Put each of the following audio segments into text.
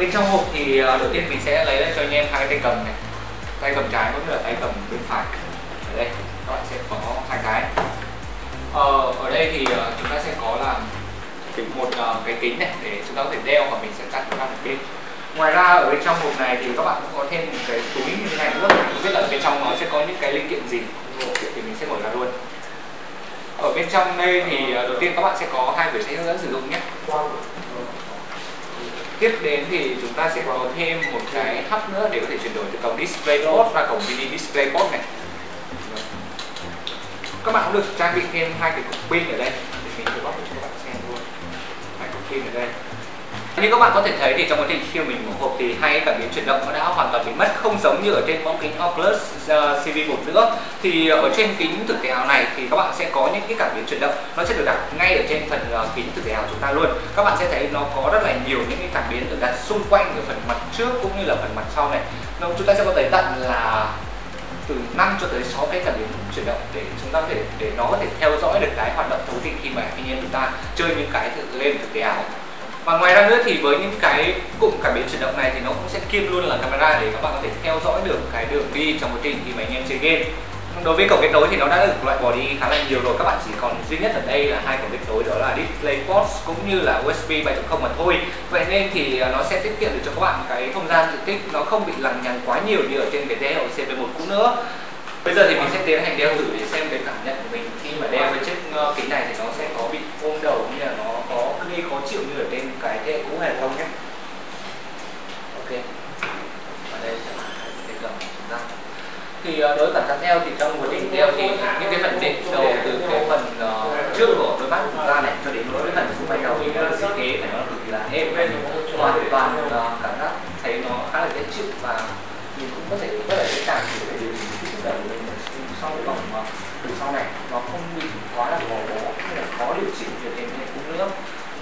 bên trong hộp thì ờ, đầu tiên mình sẽ lấy lên cho anh em hai tay cầm này. Tay cầm trái cũng như là tay cầm bên phải. Ở đây các bạn sẽ có hai cái. Ờ, ở đây thì ờ, chúng ta sẽ có là một ờ, cái kính này để chúng ta có thể đeo và mình sẽ cắt ra một bên. Ngoài ra ở bên trong hộp này thì các bạn cũng có thêm một cái túi như thế này nữa. Không biết là bên trong nó sẽ có những cái linh kiện gì. Thì mình sẽ mở ra luôn. Ở bên trong đây thì đầu tiên các bạn sẽ có hai quyển sách hướng dẫn sử dụng nhé tiếp đến thì chúng ta sẽ có thêm một cái hub nữa để có thể chuyển đổi từ cổng DisplayPort ra cổng mini DisplayPort này. Các bạn cũng được trang bị thêm hai cái cục pin ở đây. Để mình sẽ bóc cho các bạn xem luôn. Hai cục pin ở đây như các bạn có thể thấy thì trong quá trình khi mình mở hộp thì hai cái cảm biến chuyển động nó đã hoàn toàn biến mất, không giống như ở trên bóng kính Oculus ờ, CV1 nữa. Thì ở trên kính thực tế ảo này thì các bạn sẽ có những cái cảm biến chuyển động, nó sẽ được đặt ngay ở trên phần ờ, kính thực tế ảo chúng ta luôn. Các bạn sẽ thấy nó có rất là nhiều những cái cảm biến được đặt xung quanh ở phần mặt trước cũng như là phần mặt sau này. Nó, chúng ta sẽ có tới tận là từ 5 cho tới 6 cái cảm biến chuyển động để chúng ta có thể, để nó có thể theo dõi được cái hoạt động thấu thị khi mà anh em chúng ta chơi những cái thực lên thực tế ảo và ngoài ra nữa thì với những cái cụm cảm biến chuyển động này thì nó cũng sẽ kiêm luôn là camera để các bạn có thể theo dõi được cái đường đi trong quá trình khi mà anh em chơi game. Đối với cổng kết nối thì nó đã được loại bỏ đi khá là nhiều rồi. Các bạn chỉ còn duy nhất ở đây là hai cổng kết nối, đó là DisplayPort cũng như là USB 3.0 mà thôi. Vậy nên thì à, nó sẽ tiết kiệm được cho các bạn cái không gian diện tích, nó không bị lằng nhằng quá nhiều như ở trên cái đeo hệ CP1 cũ nữa. Bây giờ thì mình sẽ tiến hành đeo thử để xem cái cảm nhận của mình. Khi mà đeo với chiếc ờ, kính này thì nó sẽ có bị ôm đầu như là nó có gây khó chịu như ở cái thế hay không nhé. Ok. Ở đây sẽ là hai cái cầm chúng ta. Thì ờ, đối với bản thân đeo thì trong một đỉnh đeo thì những cái phần đỉnh đầu từ cái phần uh, trước của đôi mắt chúng ta này cho đến đối với phần xung quanh đầu thì nó thiết kế phải nó cực kỳ là êm. Hoàn toàn uh, cảm giác thấy nó khá là dễ chịu và mình cũng có thể có thể dễ dàng để điều chỉnh cái sức đầu của mình sau cái vòng từ sau này. Nó không bị quá là gò bó hay là khó điều chỉnh được đến cái cũng nữa.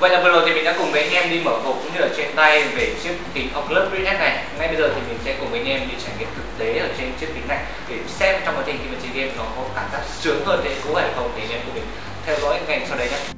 Vậy là vừa rồi thì mình đã cùng với anh em đi mở hộp cũng như là trên tay về chiếc kính Oculus Rift S này. Ngay bây giờ thì mình sẽ cùng với anh em đi trải nghiệm thực tế ở trên chiếc kính này để xem trong quá trình khi mình chơi game nó có cảm giác sướng hơn thế cũ hay không thì anh em cùng mình theo dõi ngành sau đây nhé.